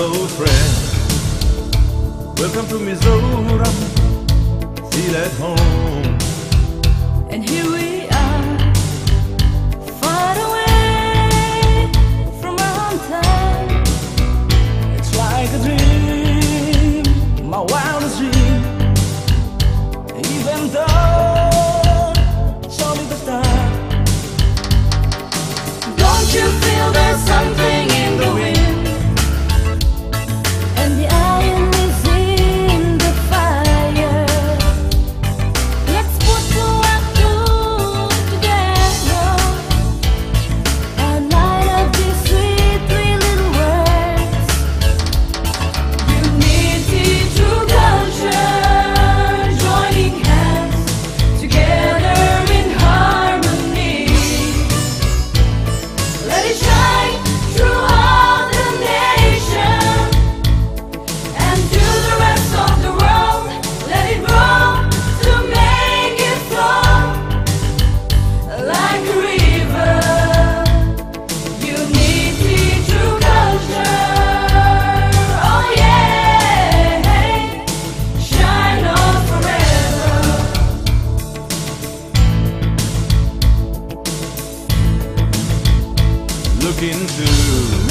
hello friend Welcome to Missouri Feel at home And here we looking through